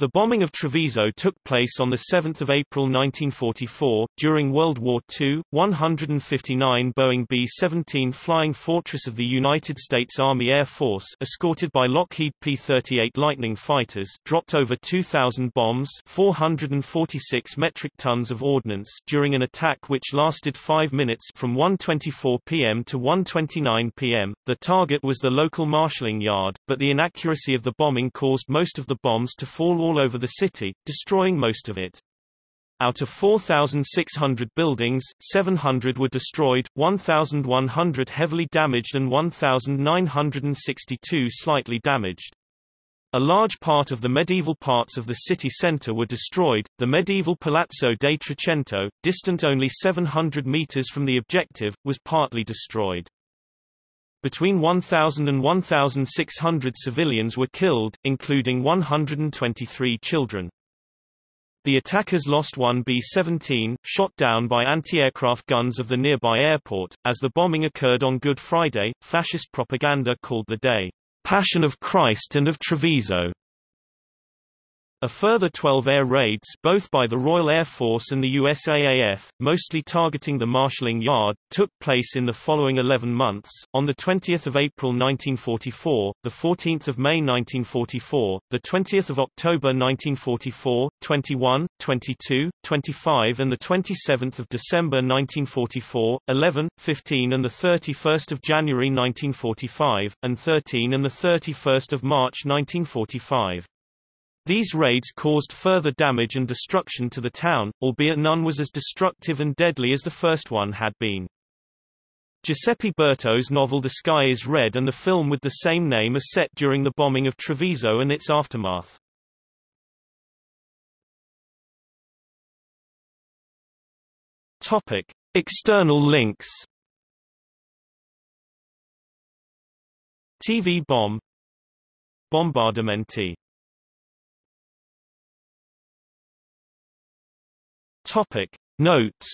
The bombing of Treviso took place on 7 April 1944. During World War II, 159 Boeing B-17 Flying Fortress of the United States Army Air Force escorted by Lockheed P-38 Lightning fighters dropped over 2,000 bombs 446 metric tons of ordnance during an attack which lasted five minutes from 1.24 p.m. to 1.29 p.m. The target was the local marshalling yard, but the inaccuracy of the bombing caused most of the bombs to fall all over the city, destroying most of it. Out of 4,600 buildings, 700 were destroyed, 1,100 heavily damaged and 1,962 slightly damaged. A large part of the medieval parts of the city centre were destroyed. The medieval Palazzo dei Trecento, distant only 700 metres from the objective, was partly destroyed. Between 1,000 and 1,600 civilians were killed, including 123 children. The attackers lost one B-17, shot down by anti-aircraft guns of the nearby airport. As the bombing occurred on Good Friday, fascist propaganda called the day, Passion of Christ and of Treviso. A further 12 air raids both by the Royal Air Force and the USAAF, mostly targeting the marshalling yard, took place in the following 11 months, on 20 April 1944, 14 May 1944, 20 October 1944, 21, 22, 25 and 27 December 1944, 11, 15 and 31 January 1945, and 13 and 31 March 1945. These raids caused further damage and destruction to the town, albeit none was as destructive and deadly as the first one had been. Giuseppe Berto's novel The Sky is Red and the film with the same name are set during the bombing of Treviso and its aftermath. Topic: External links. TV bomb Bombardamenti Topic Notes